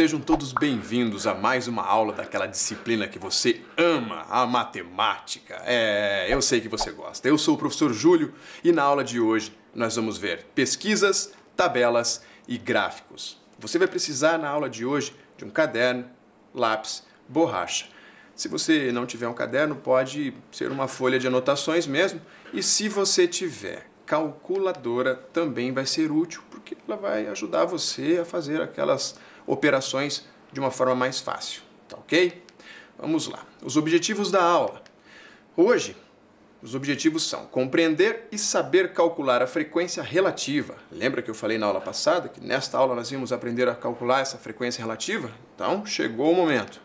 sejam todos bem-vindos a mais uma aula daquela disciplina que você ama, a matemática. É, eu sei que você gosta. Eu sou o professor Júlio e na aula de hoje nós vamos ver pesquisas, tabelas e gráficos. Você vai precisar na aula de hoje de um caderno, lápis, borracha. Se você não tiver um caderno, pode ser uma folha de anotações mesmo. E se você tiver calculadora, também vai ser útil, porque ela vai ajudar você a fazer aquelas operações de uma forma mais fácil. Tá ok? Vamos lá. Os objetivos da aula. Hoje, os objetivos são compreender e saber calcular a frequência relativa. Lembra que eu falei na aula passada que nesta aula nós íamos aprender a calcular essa frequência relativa? Então, chegou o momento.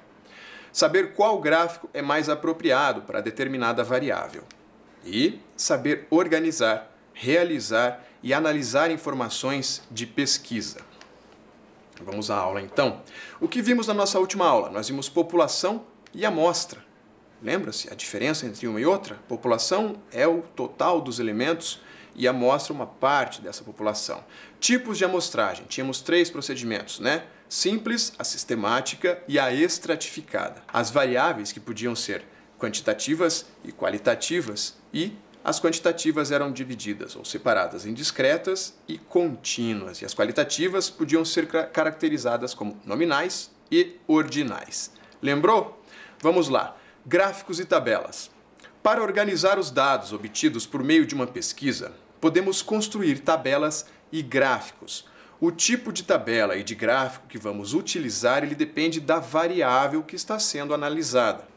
Saber qual gráfico é mais apropriado para determinada variável. E saber organizar, realizar e analisar informações de pesquisa. Vamos à aula então. O que vimos na nossa última aula? Nós vimos população e amostra. Lembra-se a diferença entre uma e outra? População é o total dos elementos e amostra uma parte dessa população. Tipos de amostragem. Tínhamos três procedimentos, né? Simples, a sistemática e a estratificada. As variáveis que podiam ser quantitativas e qualitativas e as quantitativas eram divididas ou separadas em discretas e contínuas, e as qualitativas podiam ser caracterizadas como nominais e ordinais. Lembrou? Vamos lá. Gráficos e tabelas. Para organizar os dados obtidos por meio de uma pesquisa, podemos construir tabelas e gráficos. O tipo de tabela e de gráfico que vamos utilizar ele depende da variável que está sendo analisada.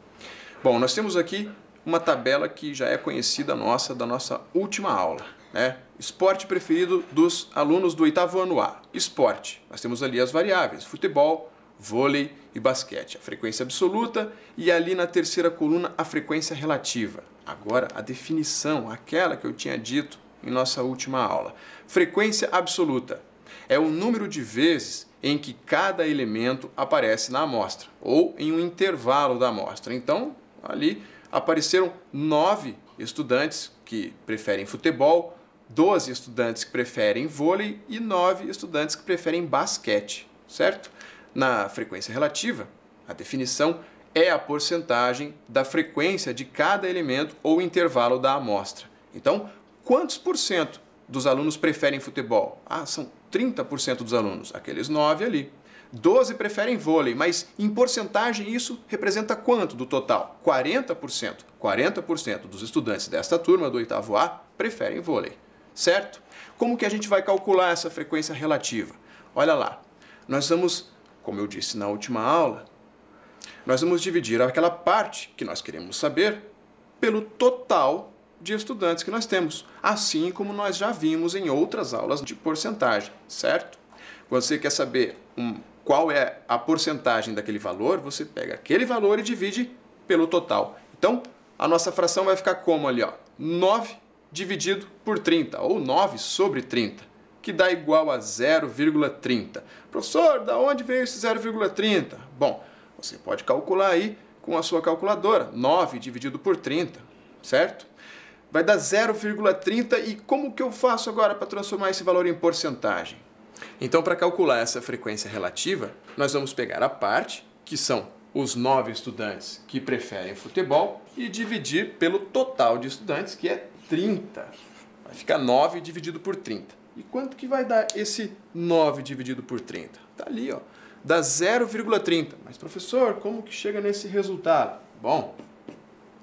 Bom, nós temos aqui uma tabela que já é conhecida nossa da nossa última aula. Né? Esporte preferido dos alunos do oitavo ano A. Esporte. Nós temos ali as variáveis: futebol, vôlei e basquete. A frequência absoluta e ali na terceira coluna a frequência relativa. Agora a definição, aquela que eu tinha dito em nossa última aula. Frequência absoluta é o número de vezes em que cada elemento aparece na amostra ou em um intervalo da amostra. Então, ali apareceram nove estudantes que preferem futebol, 12 estudantes que preferem vôlei e nove estudantes que preferem basquete, certo? Na frequência relativa, a definição é a porcentagem da frequência de cada elemento ou intervalo da amostra. Então, quantos por cento dos alunos preferem futebol? Ah, são 30% dos alunos, aqueles nove ali. 12 preferem vôlei, mas em porcentagem isso representa quanto do total? 40%. 40% dos estudantes desta turma do oitavo A preferem vôlei, certo? Como que a gente vai calcular essa frequência relativa? Olha lá, nós vamos, como eu disse na última aula, nós vamos dividir aquela parte que nós queremos saber pelo total de estudantes que nós temos, assim como nós já vimos em outras aulas de porcentagem, certo? Você quer saber um, qual é a porcentagem daquele valor, você pega aquele valor e divide pelo total. Então, a nossa fração vai ficar como ali, ó, 9 dividido por 30, ou 9 sobre 30, que dá igual a 0,30. Professor, da onde veio esse 0,30? Bom, você pode calcular aí com a sua calculadora, 9 dividido por 30, certo? Vai dar 0,30 e como que eu faço agora para transformar esse valor em porcentagem? Então, para calcular essa frequência relativa, nós vamos pegar a parte, que são os nove estudantes que preferem futebol, e dividir pelo total de estudantes, que é 30. Vai ficar 9 dividido por 30. E quanto que vai dar esse 9 dividido por 30? Está ali, ó. Dá 0,30. Mas, professor, como que chega nesse resultado? Bom,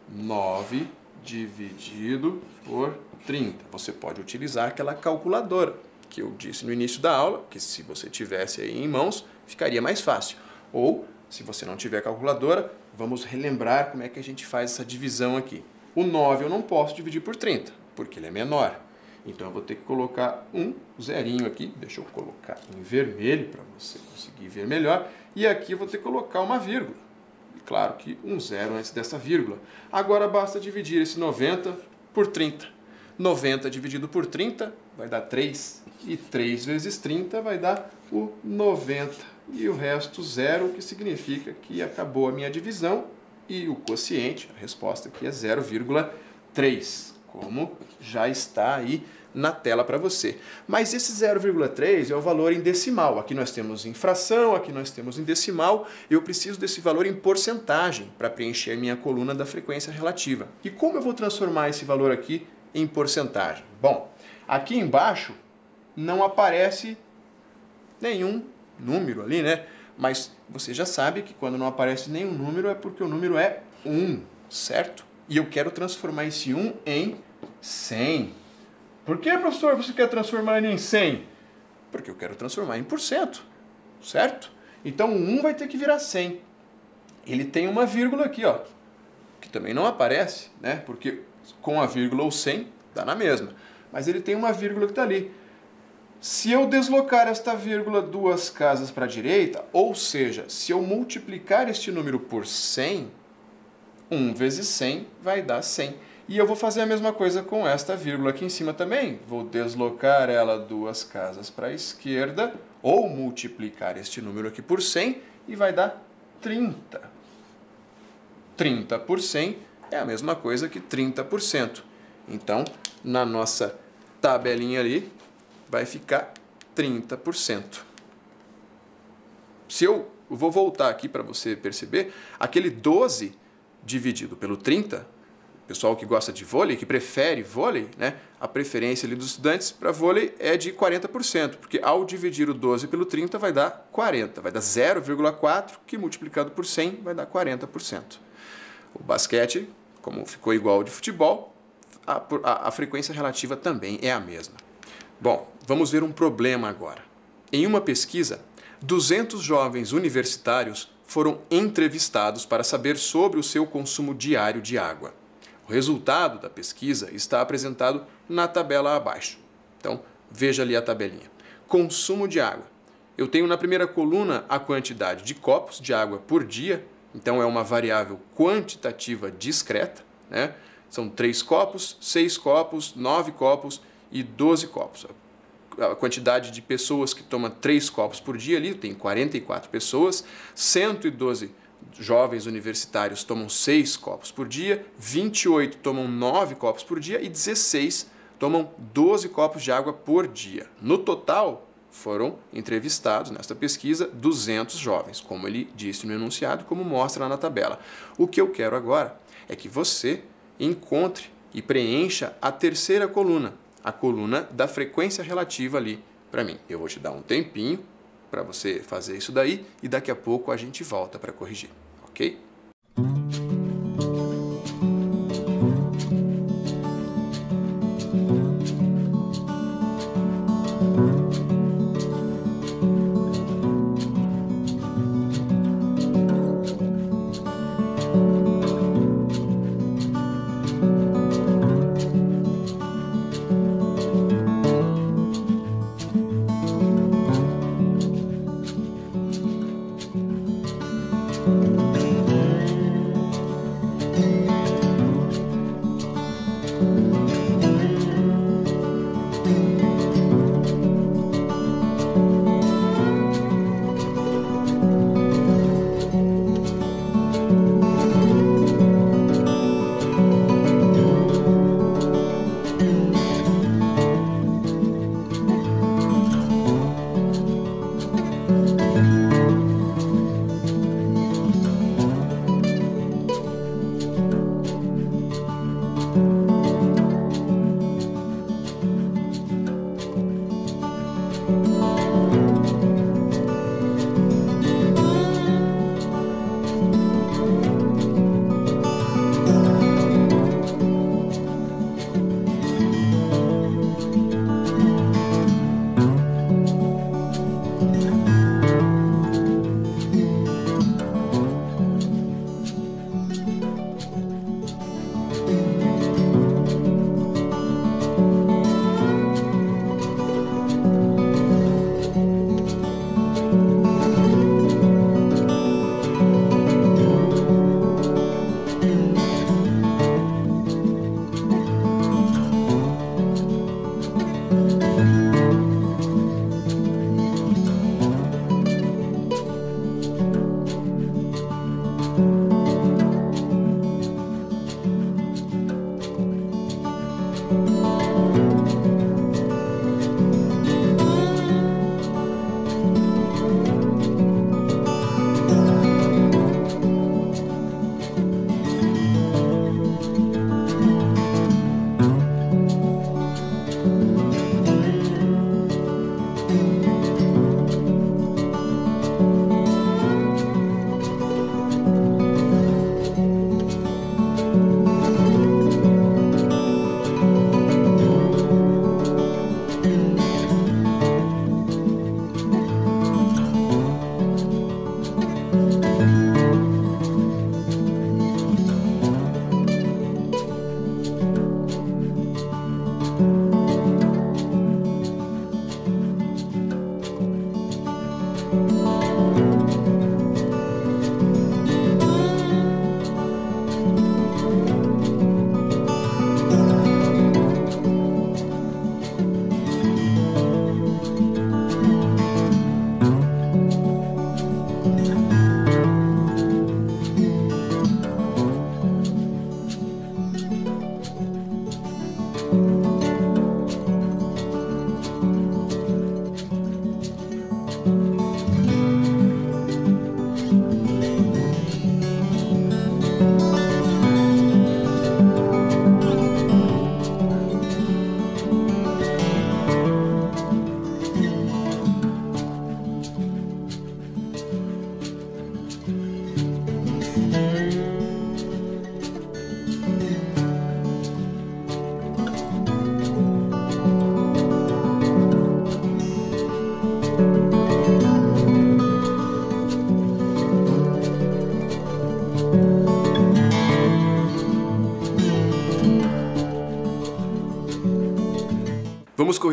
9 dividido por 30. Você pode utilizar aquela calculadora que eu disse no início da aula, que se você tivesse aí em mãos, ficaria mais fácil. Ou, se você não tiver calculadora, vamos relembrar como é que a gente faz essa divisão aqui. O 9 eu não posso dividir por 30, porque ele é menor. Então eu vou ter que colocar um zerinho aqui, deixa eu colocar em vermelho para você conseguir ver melhor, e aqui eu vou ter que colocar uma vírgula. Claro que um zero antes dessa vírgula. Agora basta dividir esse 90 por 30. 90 dividido por 30 vai dar 3. E 3 vezes 30 vai dar o 90. E o resto zero, que significa que acabou a minha divisão. E o quociente, a resposta aqui é 0,3, como já está aí na tela para você. Mas esse 0,3 é o valor em decimal. Aqui nós temos em fração, aqui nós temos em decimal. Eu preciso desse valor em porcentagem para preencher minha coluna da frequência relativa. E como eu vou transformar esse valor aqui em porcentagem? Bom, aqui embaixo não aparece nenhum número ali, né? Mas você já sabe que quando não aparece nenhum número é porque o número é 1, certo? E eu quero transformar esse 1 em 100. Por que, professor, você quer transformar ele em 100? Porque eu quero transformar em por cento, certo? Então o 1 vai ter que virar 100. Ele tem uma vírgula aqui, ó, que também não aparece, né? Porque com a vírgula ou 100 dá na mesma. Mas ele tem uma vírgula que está ali. Se eu deslocar esta vírgula duas casas para a direita, ou seja, se eu multiplicar este número por 100, 1 vezes 100 vai dar 100. E eu vou fazer a mesma coisa com esta vírgula aqui em cima também. Vou deslocar ela duas casas para a esquerda, ou multiplicar este número aqui por 100, e vai dar 30. 30 por 100 é a mesma coisa que 30%. Então, na nossa tabelinha ali, vai ficar 30%. Se eu vou voltar aqui para você perceber, aquele 12 dividido pelo 30, pessoal que gosta de vôlei, que prefere vôlei, né? A preferência ali dos estudantes para vôlei é de 40%, porque ao dividir o 12 pelo 30 vai dar 40, vai dar 0,4 que multiplicado por 100 vai dar 40%. O basquete, como ficou igual ao de futebol, a, a, a frequência relativa também é a mesma. Bom, vamos ver um problema agora. Em uma pesquisa, 200 jovens universitários foram entrevistados para saber sobre o seu consumo diário de água. O resultado da pesquisa está apresentado na tabela abaixo. Então, veja ali a tabelinha. Consumo de água. Eu tenho na primeira coluna a quantidade de copos de água por dia, então é uma variável quantitativa discreta. Né? São três copos, seis copos, nove copos e 12 copos. A quantidade de pessoas que toma 3 copos por dia ali, tem 44 pessoas, 112 jovens universitários tomam 6 copos por dia, 28 tomam 9 copos por dia e 16 tomam 12 copos de água por dia. No total, foram entrevistados nesta pesquisa 200 jovens, como ele disse no enunciado, como mostra lá na tabela. O que eu quero agora é que você encontre e preencha a terceira coluna, a coluna da frequência relativa ali para mim. Eu vou te dar um tempinho para você fazer isso daí e daqui a pouco a gente volta para corrigir, ok?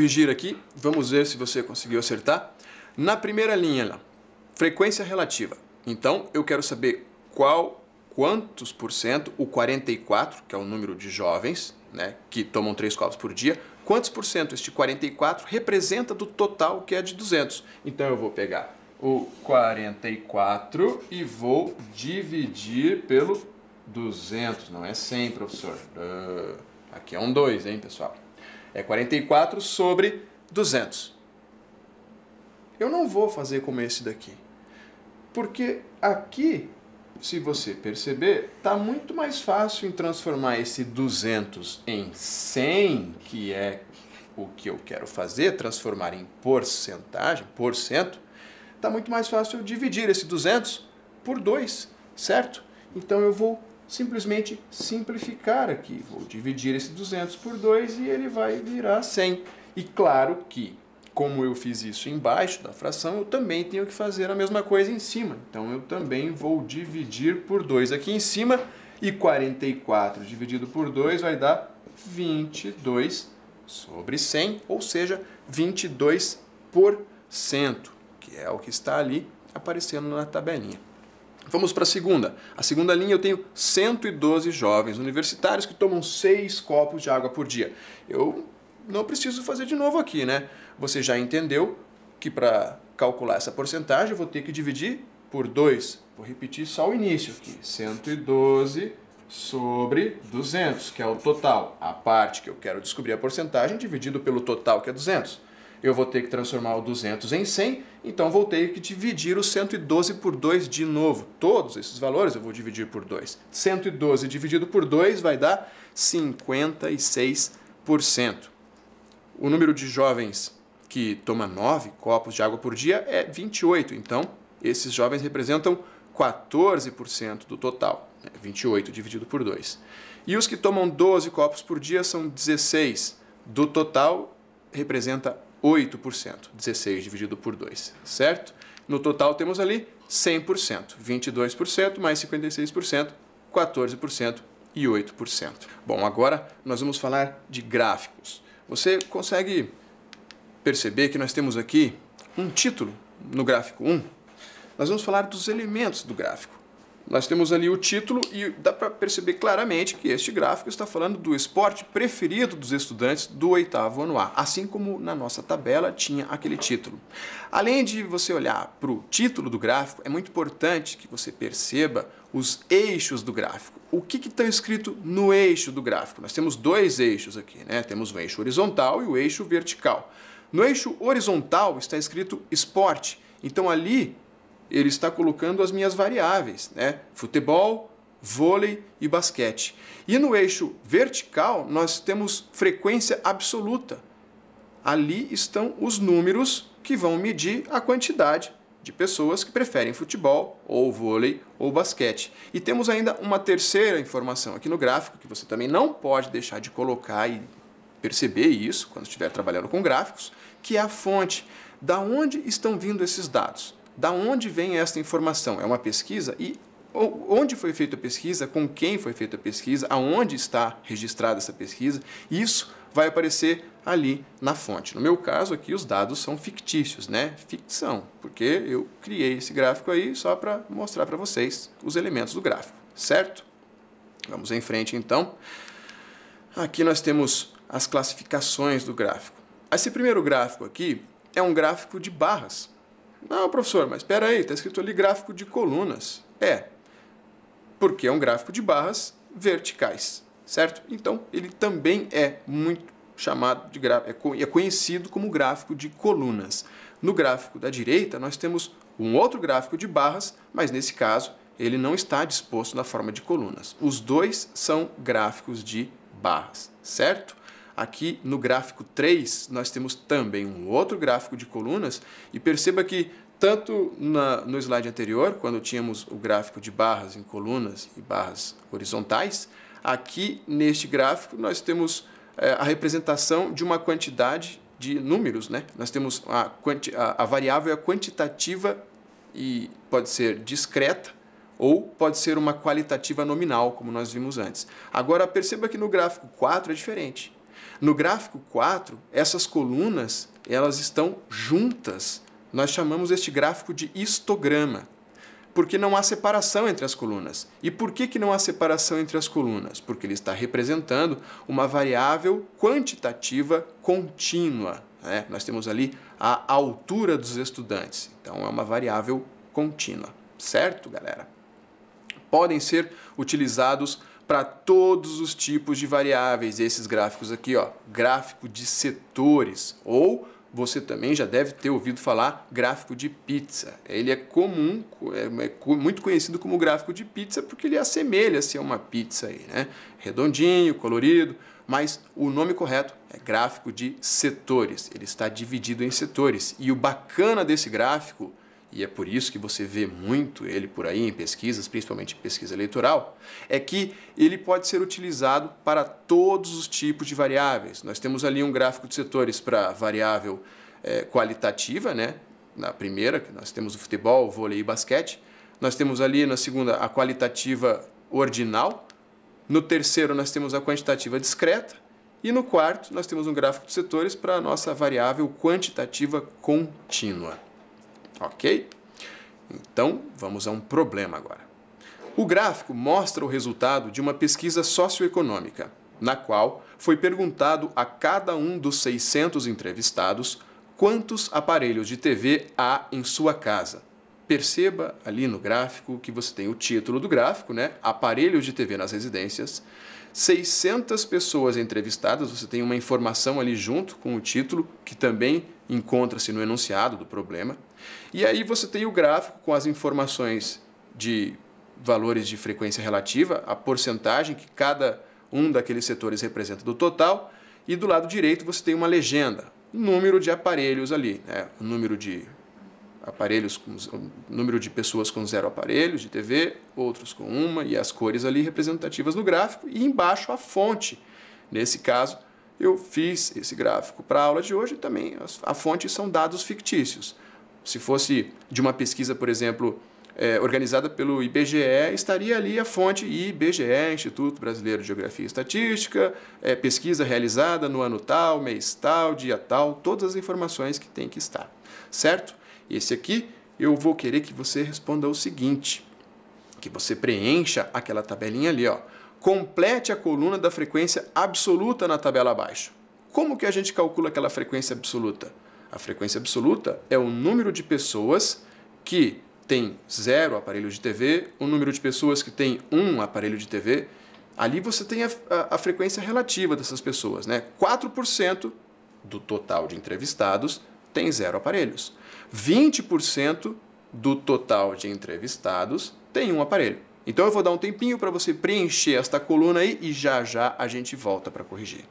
Corrigir aqui, vamos ver se você conseguiu acertar. Na primeira linha, lá, frequência relativa. Então, eu quero saber qual, quantos por cento, o 44, que é o número de jovens, né, que tomam três copos por dia, quantos por cento este 44 representa do total que é de 200. Então eu vou pegar o 44 e vou dividir pelo 200. Não é 100, professor. Uh, aqui é um 2, hein, pessoal? É 44 sobre 200. Eu não vou fazer como esse daqui. Porque aqui se você perceber, está muito mais fácil em transformar esse 200 em 100, que é o que eu quero fazer, transformar em porcentagem, por cento, está muito mais fácil eu dividir esse 200 por 2, certo? Então eu vou simplesmente simplificar aqui. Vou dividir esse 200 por 2 e ele vai virar 100. E claro que como eu fiz isso embaixo da fração, eu também tenho que fazer a mesma coisa em cima. Então eu também vou dividir por 2 aqui em cima e 44 dividido por 2 vai dar 22 sobre 100, ou seja, 22%, que é o que está ali aparecendo na tabelinha. Vamos para a segunda. A segunda linha eu tenho 112 jovens universitários que tomam 6 copos de água por dia. Eu não preciso fazer de novo aqui, né? Você já entendeu que para calcular essa porcentagem eu vou ter que dividir por 2. Vou repetir só o início aqui. 112 sobre 200, que é o total. A parte que eu quero descobrir a porcentagem dividido pelo total, que é 200. Eu vou ter que transformar o 200 em 100, então vou ter que dividir o 112 por 2 de novo. Todos esses valores eu vou dividir por 2. 112 dividido por 2 vai dar 56%. O número de jovens que toma 9 copos de água por dia é 28. Então, esses jovens representam 14% do total. Né? 28 dividido por 2. E os que tomam 12 copos por dia são 16. Do total, representa 8%. 16 dividido por 2, certo? No total, temos ali 100%. 22% mais 56%, 14% e 8%. Bom, agora nós vamos falar de gráficos. Você consegue perceber que nós temos aqui um título no gráfico 1? Nós vamos falar dos elementos do gráfico. Nós temos ali o título e dá para perceber claramente que este gráfico está falando do esporte preferido dos estudantes do oitavo ano A, assim como na nossa tabela tinha aquele título. Além de você olhar para o título do gráfico, é muito importante que você perceba os eixos do gráfico. O que está escrito no eixo do gráfico? Nós temos dois eixos aqui, né? Temos o eixo horizontal e o eixo vertical. No eixo horizontal está escrito esporte. Então ali ele está colocando as minhas variáveis, né? Futebol, vôlei e basquete. E no eixo vertical nós temos frequência absoluta. Ali estão os números que vão medir a quantidade de pessoas que preferem futebol, ou vôlei, ou basquete. E temos ainda uma terceira informação aqui no gráfico, que você também não pode deixar de colocar e perceber isso quando estiver trabalhando com gráficos, que é a fonte. Da onde estão vindo esses dados? Da onde vem esta informação? É uma pesquisa e onde foi feita a pesquisa, com quem foi feita a pesquisa, aonde está registrada essa pesquisa, isso vai aparecer ali na fonte. No meu caso aqui os dados são fictícios, né? Ficção, porque eu criei esse gráfico aí só para mostrar para vocês os elementos do gráfico, certo? Vamos em frente então. Aqui nós temos as classificações do gráfico. Esse primeiro gráfico aqui é um gráfico de barras. Não, professor, mas espera aí, está escrito ali gráfico de colunas. É, porque é um gráfico de barras verticais, certo? Então, ele também é muito chamado de gráfico, é, é conhecido como gráfico de colunas. No gráfico da direita, nós temos um outro gráfico de barras, mas nesse caso, ele não está disposto na forma de colunas. Os dois são gráficos de barras, certo? Aqui no gráfico 3, nós temos também um outro gráfico de colunas e perceba que tanto na, no slide anterior, quando tínhamos o gráfico de barras em colunas e barras horizontais, aqui neste gráfico nós temos é, a representação de uma quantidade de números. Né? Nós temos a, a, a variável é quantitativa e pode ser discreta ou pode ser uma qualitativa nominal, como nós vimos antes. Agora perceba que no gráfico 4 é diferente. No gráfico 4, essas colunas elas estão juntas. Nós chamamos este gráfico de histograma, porque não há separação entre as colunas. E por que, que não há separação entre as colunas? Porque ele está representando uma variável quantitativa contínua. Né? Nós temos ali a altura dos estudantes. Então, é uma variável contínua. Certo, galera? Podem ser utilizados para todos os tipos de variáveis, esses gráficos aqui, ó, gráfico de setores, ou você também já deve ter ouvido falar gráfico de pizza. Ele é comum, é, é muito conhecido como gráfico de pizza porque ele assemelha-se a uma pizza aí, né? Redondinho, colorido, mas o nome correto é gráfico de setores. Ele está dividido em setores. E o bacana desse gráfico e é por isso que você vê muito ele por aí em pesquisas, principalmente em pesquisa eleitoral, é que ele pode ser utilizado para todos os tipos de variáveis. Nós temos ali um gráfico de setores para variável é, qualitativa, né? na primeira, que nós temos o futebol, o vôlei e basquete. Nós temos ali na segunda a qualitativa ordinal. No terceiro, nós temos a quantitativa discreta. E no quarto, nós temos um gráfico de setores para a nossa variável quantitativa contínua. Ok? Então, vamos a um problema agora. O gráfico mostra o resultado de uma pesquisa socioeconômica, na qual foi perguntado a cada um dos 600 entrevistados quantos aparelhos de TV há em sua casa. Perceba ali no gráfico que você tem o título do gráfico, né? Aparelhos de TV nas residências. 600 pessoas entrevistadas, você tem uma informação ali junto com o título, que também encontra-se no enunciado do problema. E aí você tem o gráfico com as informações de valores de frequência relativa, a porcentagem que cada um daqueles setores representa do total, e do lado direito você tem uma legenda, número de aparelhos ali, né? o número de aparelhos, com, número de pessoas com zero aparelhos de TV, outros com uma, e as cores ali representativas no gráfico, e embaixo a fonte. Nesse caso, eu fiz esse gráfico para a aula de hoje também. A fonte são dados fictícios. Se fosse de uma pesquisa, por exemplo, é, organizada pelo IBGE, estaria ali a fonte IBGE, Instituto Brasileiro de Geografia e Estatística, é, pesquisa realizada no ano tal, mês tal, dia tal, todas as informações que tem que estar, certo? Esse aqui eu vou querer que você responda o seguinte, que você preencha aquela tabelinha ali, ó. Complete a coluna da frequência absoluta na tabela abaixo. Como que a gente calcula aquela frequência absoluta? A frequência absoluta é o número de pessoas que tem zero aparelho de TV, o número de pessoas que tem um aparelho de TV. Ali você tem a, a, a frequência relativa dessas pessoas. Né? 4% do total de entrevistados tem zero aparelhos. 20% do total de entrevistados tem um aparelho. Então eu vou dar um tempinho para você preencher esta coluna aí e já já a gente volta para corrigir.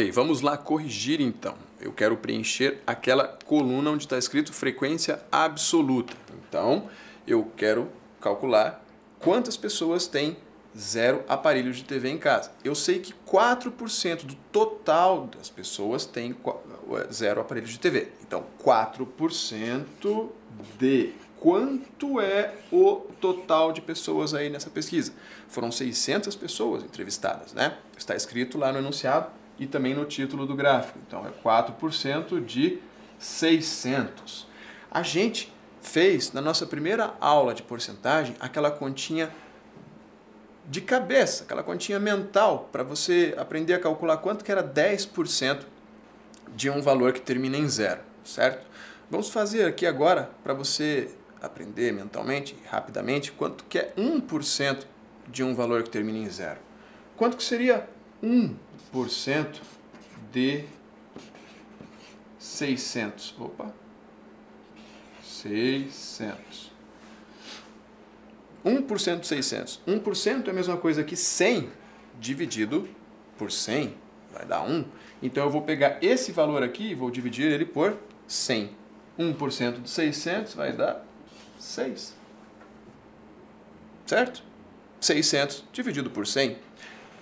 Ok, vamos lá corrigir então. Eu quero preencher aquela coluna onde está escrito frequência absoluta. Então, eu quero calcular quantas pessoas têm zero aparelhos de TV em casa. Eu sei que 4% do total das pessoas têm zero aparelhos de TV. Então, 4% de quanto é o total de pessoas aí nessa pesquisa? Foram 600 pessoas entrevistadas, né? Está escrito lá no enunciado e também no título do gráfico. Então é 4% de 600. A gente fez na nossa primeira aula de porcentagem aquela continha de cabeça, aquela continha mental para você aprender a calcular quanto que era 10% de um valor que termina em zero, certo? Vamos fazer aqui agora para você aprender mentalmente, rapidamente, quanto que é 1% de um valor que termina em zero. Quanto que seria 1 de 600. Opa. 600. 1% de 600. 1% é a mesma coisa que 100 dividido por 100 vai dar 1. Então eu vou pegar esse valor aqui e vou dividir ele por 100. 1% de 600 vai dar 6. Certo? 600 dividido por 100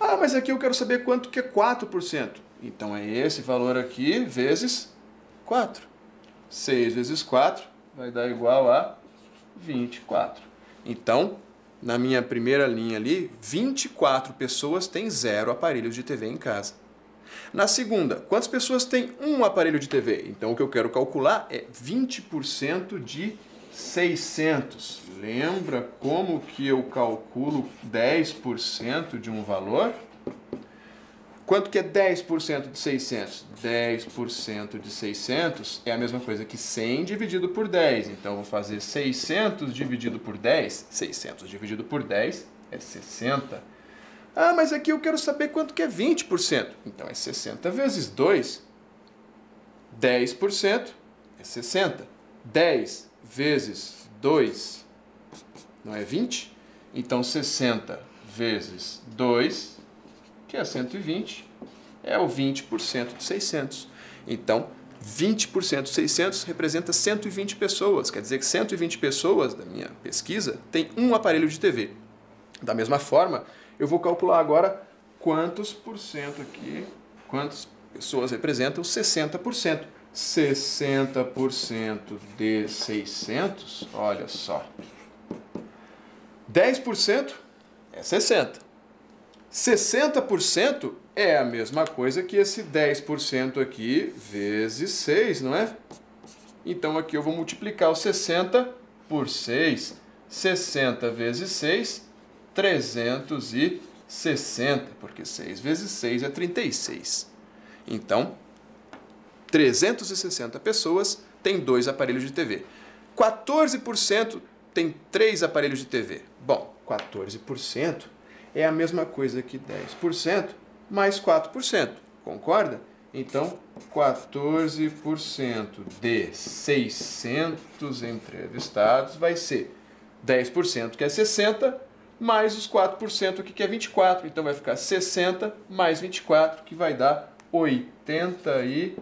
ah, mas aqui eu quero saber quanto que é 4%. Então é esse valor aqui vezes 4. 6 vezes 4 vai dar igual a 24. Então, na minha primeira linha ali, 24 pessoas têm zero aparelhos de TV em casa. Na segunda, quantas pessoas têm um aparelho de TV? Então, o que eu quero calcular é 20% de 600. Lembra como que eu calculo 10% de um valor? Quanto que é 10% de 600? 10% de 600 é a mesma coisa que 100 dividido por 10. Então, vou fazer 600 dividido por 10. 600 dividido por 10 é 60. Ah, mas aqui eu quero saber quanto que é 20%. Então, é 60 vezes 2. 10% é 60. 10 vezes 2 não é 20? Então 60 vezes 2, que é 120, é o 20% de 600. Então 20% de 600 representa 120 pessoas. Quer dizer que 120 pessoas da minha pesquisa têm um aparelho de TV. Da mesma forma, eu vou calcular agora quantos por cento aqui, quantas pessoas representam 60%. 60% de 600, olha só. 10% é 60. 60% é a mesma coisa que esse 10% aqui vezes 6, não é? Então aqui eu vou multiplicar o 60 por 6. 60 vezes 6, 360, porque 6 vezes 6 é 36. Então, 360 pessoas têm dois aparelhos de TV. 14% tem três aparelhos de TV. Bom, 14% é a mesma coisa que 10% mais 4%. Concorda? Então, 14% de 600 entrevistados vai ser 10% que é 60, mais os 4% aqui que é 24. Então vai ficar 60 mais 24, que vai dar 84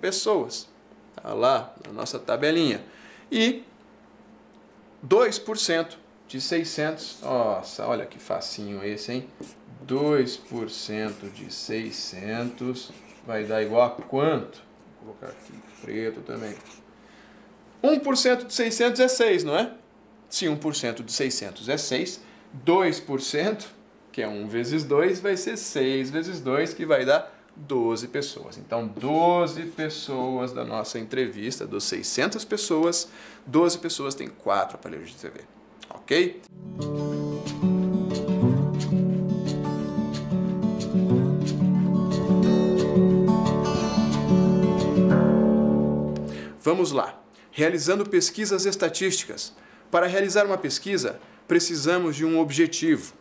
pessoas. Tá lá na nossa tabelinha. E 2% de 600. Nossa, olha que facinho esse, hein? 2% de 600 vai dar igual a quanto? Vou colocar aqui preto também. 1% de 600 é 6, não é? Se 1% de 600 é 6, 2%, que é 1 vezes 2, vai ser 6 vezes 2, que vai dar 12 pessoas. Então, 12 pessoas da nossa entrevista, dos 600 pessoas, 12 pessoas têm 4 aparelhos de TV. Ok? Vamos lá. Realizando pesquisas estatísticas. Para realizar uma pesquisa, precisamos de um objetivo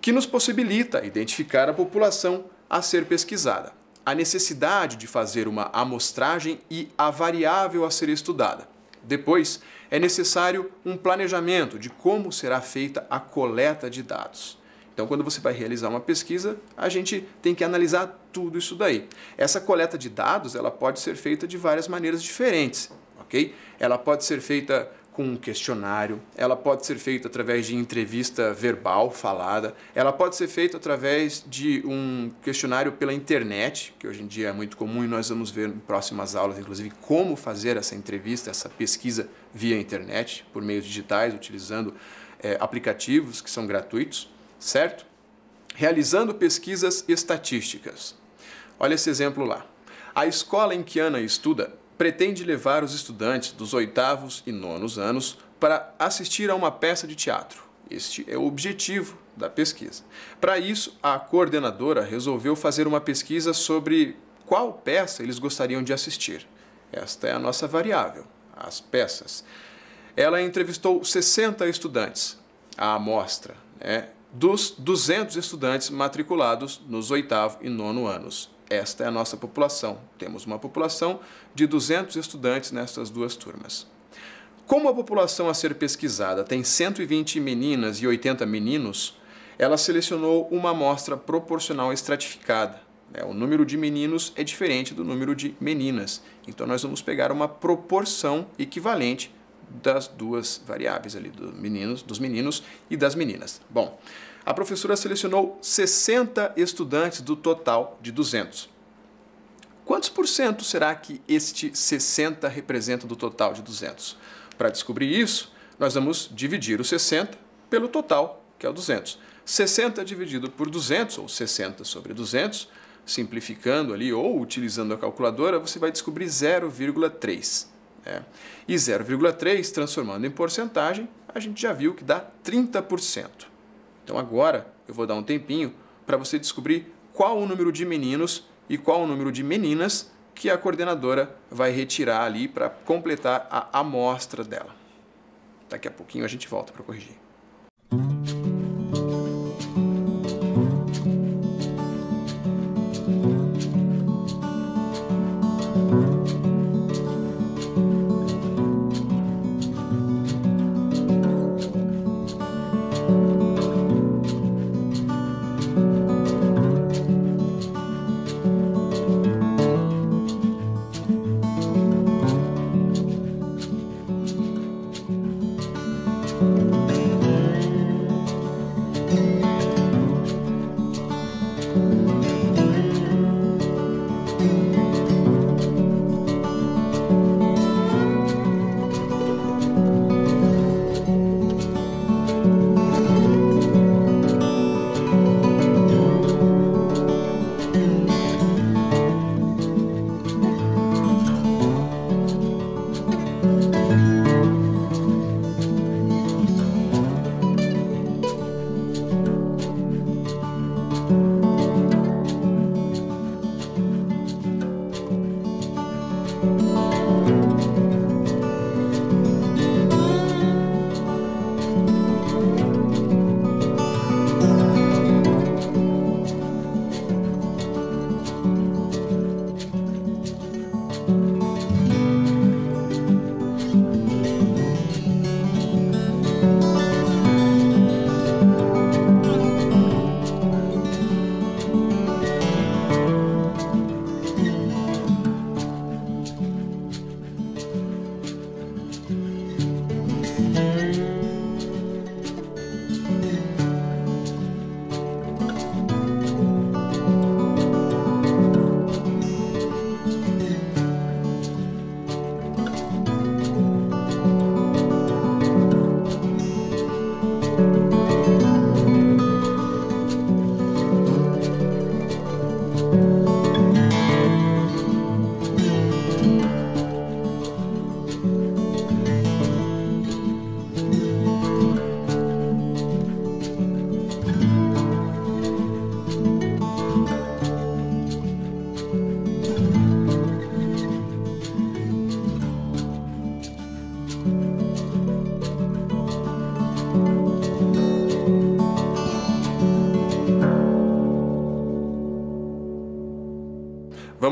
que nos possibilita identificar a população a ser pesquisada, a necessidade de fazer uma amostragem e a variável a ser estudada. Depois, é necessário um planejamento de como será feita a coleta de dados. Então, quando você vai realizar uma pesquisa, a gente tem que analisar tudo isso daí. Essa coleta de dados, ela pode ser feita de várias maneiras diferentes, ok? Ela pode ser feita com um questionário, ela pode ser feita através de entrevista verbal falada, ela pode ser feita através de um questionário pela internet, que hoje em dia é muito comum e nós vamos ver em próximas aulas, inclusive, como fazer essa entrevista, essa pesquisa via internet, por meios digitais, utilizando é, aplicativos que são gratuitos certo? Realizando pesquisas estatísticas. Olha esse exemplo lá. A escola em que Ana estuda pretende levar os estudantes dos oitavos e nonos anos para assistir a uma peça de teatro. Este é o objetivo da pesquisa. Para isso, a coordenadora resolveu fazer uma pesquisa sobre qual peça eles gostariam de assistir. Esta é a nossa variável, as peças. Ela entrevistou 60 estudantes, a amostra, né? dos 200 estudantes matriculados nos oitavo e nono anos. Esta é a nossa população. Temos uma população de 200 estudantes nessas duas turmas. Como a população a ser pesquisada tem 120 meninas e 80 meninos, ela selecionou uma amostra proporcional estratificada. Né? O número de meninos é diferente do número de meninas. Então, nós vamos pegar uma proporção equivalente das duas variáveis ali, dos meninos, dos meninos e das meninas. Bom, a professora selecionou 60 estudantes do total de 200. Quantos por cento será que este 60 representa do total de 200? Para descobrir isso, nós vamos dividir o 60 pelo total, que é o 200. 60 dividido por 200, ou 60 sobre 200, simplificando ali ou utilizando a calculadora, você vai descobrir 0,3. É. E 0,3, transformando em porcentagem, a gente já viu que dá 30%. Então agora eu vou dar um tempinho para você descobrir qual o número de meninos e qual o número de meninas que a coordenadora vai retirar ali para completar a amostra dela. Daqui a pouquinho a gente volta para corrigir.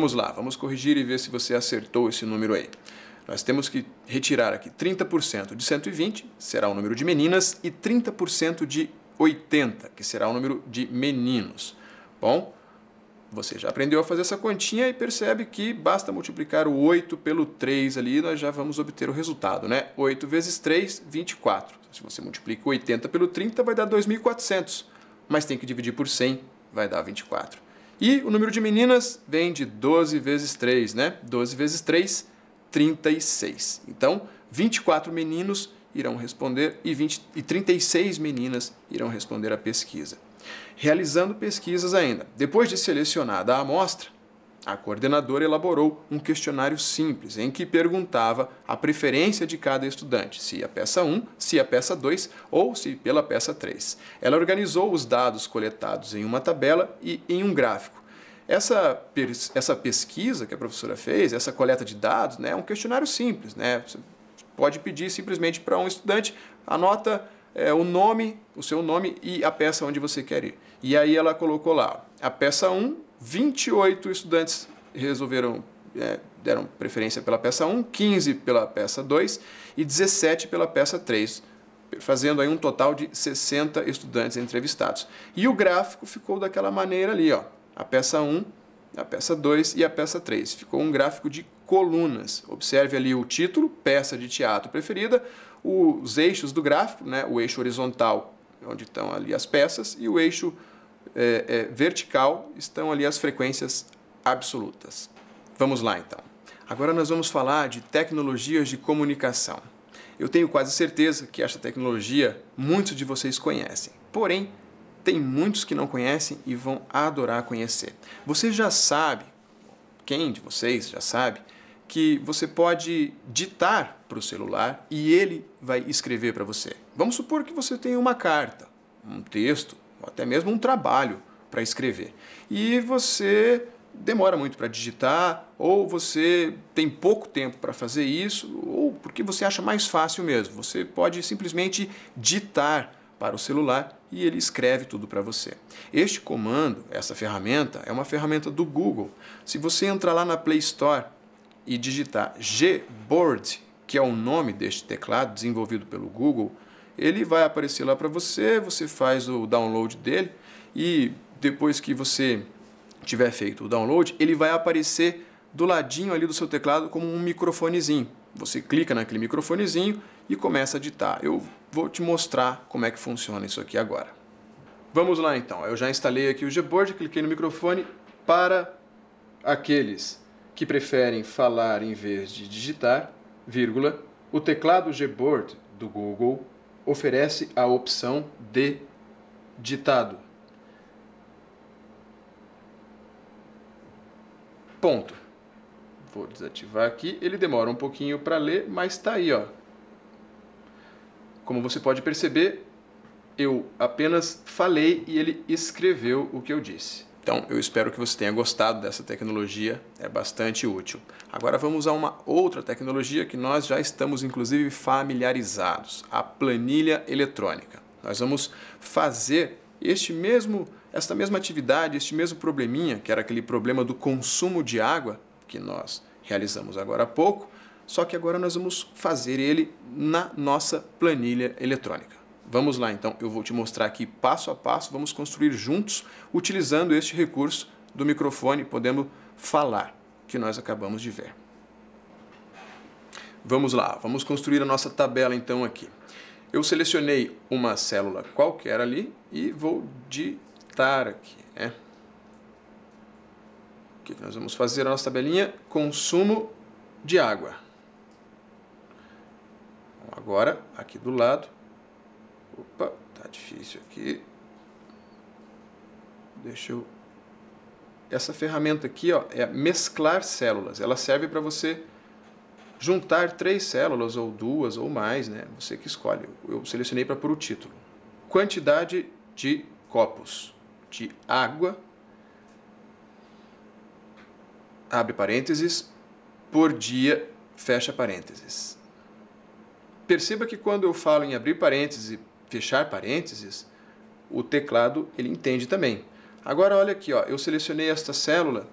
Vamos lá, vamos corrigir e ver se você acertou esse número aí. Nós temos que retirar aqui 30% de 120, será o número de meninas, e 30% de 80, que será o número de meninos. Bom, você já aprendeu a fazer essa continha e percebe que basta multiplicar o 8 pelo 3 ali, nós já vamos obter o resultado, né? 8 vezes 3, 24. Se você multiplica 80 pelo 30, vai dar 2.400, mas tem que dividir por 100, vai dar 24. E o número de meninas vem de 12 vezes 3, né? 12 vezes 3, 36. Então, 24 meninos irão responder e, 20, e 36 meninas irão responder à pesquisa. Realizando pesquisas ainda. Depois de selecionada a amostra, a coordenadora elaborou um questionário simples em que perguntava a preferência de cada estudante, se a peça 1, se a peça 2 ou se pela peça 3. Ela organizou os dados coletados em uma tabela e em um gráfico. Essa, essa pesquisa que a professora fez, essa coleta de dados, né, é um questionário simples. Né? Você pode pedir simplesmente para um estudante, anota é, o nome, o seu nome e a peça onde você quer ir. E aí ela colocou lá, a peça 1, 28 estudantes resolveram, é, deram preferência pela peça 1, 15 pela peça 2 e 17 pela peça 3, fazendo aí um total de 60 estudantes entrevistados. E o gráfico ficou daquela maneira ali, ó, a peça 1, a peça 2 e a peça 3. Ficou um gráfico de colunas. Observe ali o título, peça de teatro preferida, os eixos do gráfico, né, o eixo horizontal, onde estão ali as peças, e o eixo é, é, vertical estão ali as frequências absolutas. Vamos lá então. Agora nós vamos falar de tecnologias de comunicação. Eu tenho quase certeza que esta tecnologia muitos de vocês conhecem. Porém, tem muitos que não conhecem e vão adorar conhecer. Você já sabe, quem de vocês já sabe, que você pode ditar para o celular e ele vai escrever para você. Vamos supor que você tem uma carta, um texto, ou até mesmo um trabalho para escrever. E você demora muito para digitar, ou você tem pouco tempo para fazer isso, ou porque você acha mais fácil mesmo. Você pode simplesmente ditar para o celular e ele escreve tudo para você. Este comando, essa ferramenta, é uma ferramenta do Google. Se você entrar lá na Play Store e digitar Gboard, que é o nome deste teclado desenvolvido pelo Google, ele vai aparecer lá para você, você faz o download dele e depois que você tiver feito o download, ele vai aparecer do ladinho ali do seu teclado como um microfonezinho. Você clica naquele microfonezinho e começa a digitar. Eu vou te mostrar como é que funciona isso aqui agora. Vamos lá então. Eu já instalei aqui o Gboard, cliquei no microfone para aqueles que preferem falar em vez de digitar, vírgula, o teclado Gboard do Google oferece a opção de ditado. Ponto. Vou desativar aqui. Ele demora um pouquinho para ler, mas está aí, ó. Como você pode perceber, eu apenas falei e ele escreveu o que eu disse. Então, eu espero que você tenha gostado dessa tecnologia, é bastante útil. Agora vamos a uma outra tecnologia que nós já estamos inclusive familiarizados, a planilha eletrônica. Nós vamos fazer este mesmo esta mesma atividade, este mesmo probleminha, que era aquele problema do consumo de água que nós realizamos agora há pouco, só que agora nós vamos fazer ele na nossa planilha eletrônica. Vamos lá então, eu vou te mostrar aqui passo a passo, vamos construir juntos utilizando este recurso do microfone, podendo falar, que nós acabamos de ver. Vamos lá, vamos construir a nossa tabela então aqui. Eu selecionei uma célula qualquer ali e vou digitar aqui, né? O que nós vamos fazer a nossa tabelinha? Consumo de água. Agora, aqui do lado, opa, tá difícil aqui. Deixa eu... Essa ferramenta aqui ó, é mesclar células. Ela serve para você juntar três células ou duas ou mais, né? Você que escolhe. Eu selecionei para pôr o título. Quantidade de copos de água, abre parênteses, por dia, fecha parênteses. Perceba que quando eu falo em abrir parênteses fechar parênteses, o teclado ele entende também. Agora olha aqui, ó, eu selecionei esta célula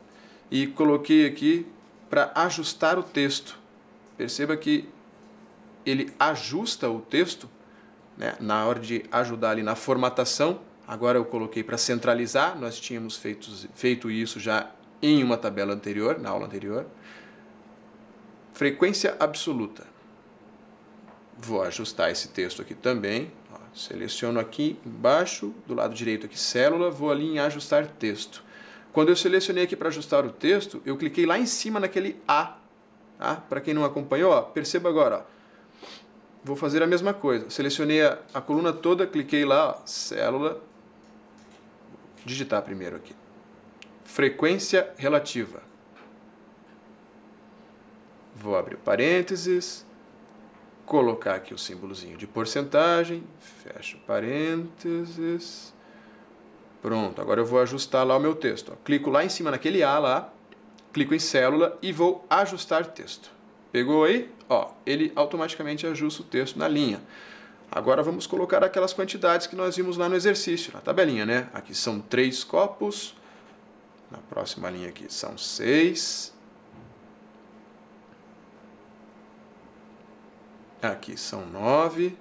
e coloquei aqui para ajustar o texto. Perceba que ele ajusta o texto né, na hora de ajudar ali na formatação. Agora eu coloquei para centralizar, nós tínhamos feito, feito isso já em uma tabela anterior, na aula anterior. Frequência absoluta. Vou ajustar esse texto aqui também. Seleciono aqui embaixo, do lado direito aqui, célula, vou ali em ajustar texto. Quando eu selecionei aqui para ajustar o texto, eu cliquei lá em cima naquele A Tá? Para quem não acompanhou, ó, perceba agora. Ó. Vou fazer a mesma coisa. Selecionei a, a coluna toda, cliquei lá, ó, célula. Digitar primeiro aqui. Frequência relativa. Vou abrir parênteses, colocar aqui o símbolozinho de porcentagem, fecho parênteses. Pronto, agora eu vou ajustar lá o meu texto. Ó. Clico lá em cima naquele A lá, clico em célula e vou ajustar texto. Pegou aí? Ó, ele automaticamente ajusta o texto na linha. Agora vamos colocar aquelas quantidades que nós vimos lá no exercício, na tabelinha, né? Aqui são três copos, na próxima linha aqui são seis. Aqui são nove.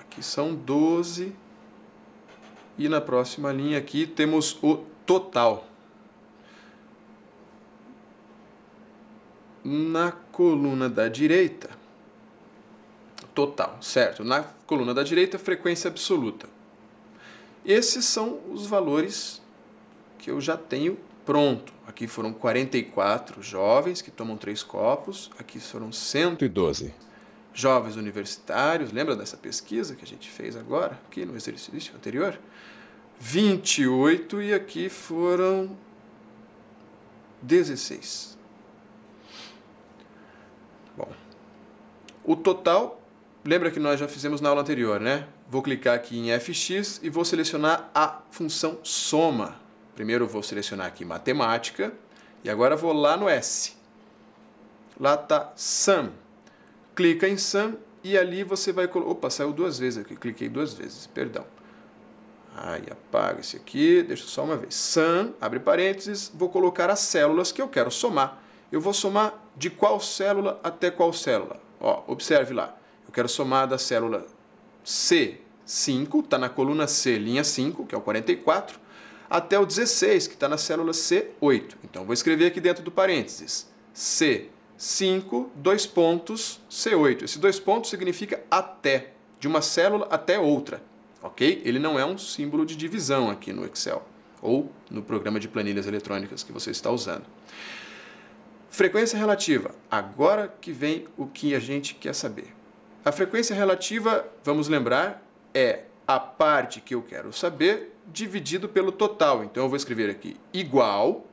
Aqui são doze. E na próxima linha aqui temos o total. Na coluna da direita, total, certo? Na coluna da direita, frequência absoluta. Esses são os valores que eu já tenho pronto. Aqui foram 44 jovens que tomam três copos, aqui foram 112 jovens universitários. Lembra dessa pesquisa que a gente fez agora, aqui no exercício anterior? 28 e aqui foram 16. Bom, o total, lembra que nós já fizemos na aula anterior, né? Vou clicar aqui em fx e vou selecionar a função soma. Primeiro vou selecionar aqui matemática e agora vou lá no S. Lá está sum. Clica em sum e ali você vai colocar. Opa, saiu duas vezes aqui, cliquei duas vezes, perdão. Aí apaga esse aqui, deixa só uma vez. Sum, abre parênteses, vou colocar as células que eu quero somar. Eu vou somar de qual célula até qual célula? Ó, observe lá. Eu quero somar da célula C5, está na coluna C, linha 5, que é o 44, até o 16, que está na célula C8. Então, vou escrever aqui dentro do parênteses. C5, dois pontos, C8. Esse dois pontos significa até, de uma célula até outra ok? Ele não é um símbolo de divisão aqui no Excel ou no programa de planilhas eletrônicas que você está usando. Frequência relativa. Agora que vem o que a gente quer saber. A frequência relativa, vamos lembrar, é a parte que eu quero saber dividido pelo total. Então eu vou escrever aqui igual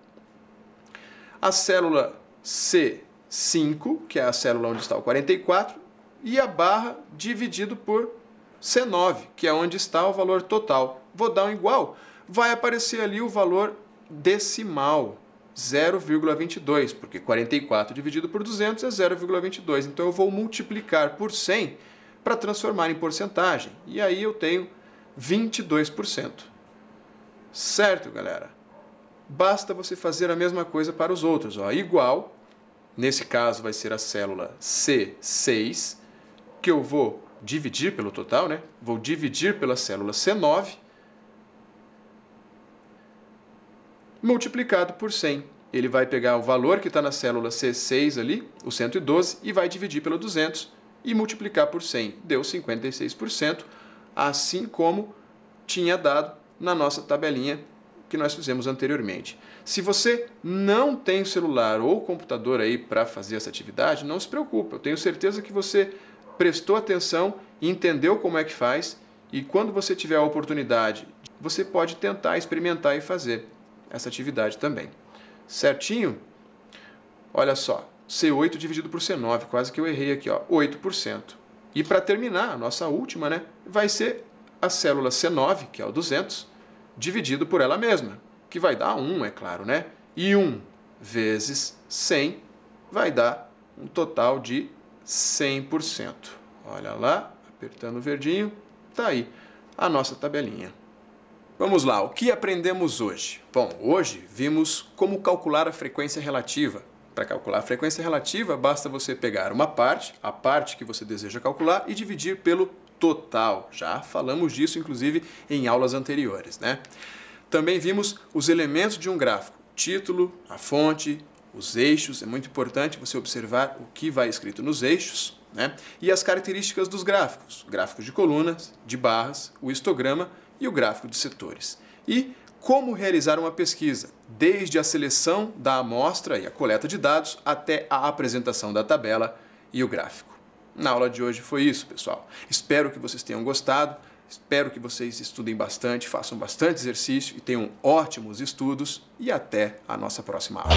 a célula C5, que é a célula onde está o 44, e a barra dividido por C9, que é onde está o valor total. Vou dar um igual, vai aparecer ali o valor decimal, 0,22, porque 44 dividido por 200 é 0,22. Então eu vou multiplicar por 100 para transformar em porcentagem. E aí eu tenho 22%. Certo, galera? Basta você fazer a mesma coisa para os outros. Ó. Igual, nesse caso vai ser a célula C6, que eu vou dividir pelo total, né? Vou dividir pela célula C9 multiplicado por 100. Ele vai pegar o valor que está na célula C6 ali, o 112, e vai dividir pelo 200 e multiplicar por 100. Deu 56%, assim como tinha dado na nossa tabelinha que nós fizemos anteriormente. Se você não tem celular ou computador aí para fazer essa atividade, não se preocupe. Eu tenho certeza que você prestou atenção, entendeu como é que faz e quando você tiver a oportunidade, você pode tentar experimentar e fazer essa atividade também. Certinho? Olha só, C8 dividido por C9, quase que eu errei aqui, ó, 8%. E para terminar, a nossa última, né, vai ser a célula C9, que é o 200, dividido por ela mesma, que vai dar 1, é claro, né? E 1 vezes 100 vai dar um total de 100%. Olha lá, apertando o verdinho, tá aí a nossa tabelinha. Vamos lá, o que aprendemos hoje? Bom, hoje vimos como calcular a frequência relativa. Para calcular a frequência relativa, basta você pegar uma parte, a parte que você deseja calcular, e dividir pelo total. Já falamos disso, inclusive, em aulas anteriores. Né? Também vimos os elementos de um gráfico: título, a fonte, os eixos. É muito importante você observar o que vai escrito nos eixos. Né? E as características dos gráficos: gráficos de colunas, de barras, o histograma e o gráfico de setores. E como realizar uma pesquisa, desde a seleção da amostra e a coleta de dados até a apresentação da tabela e o gráfico. Na aula de hoje foi isso, pessoal. Espero que vocês tenham gostado. Espero que vocês estudem bastante, façam bastante exercício e tenham ótimos estudos. E até a nossa próxima aula.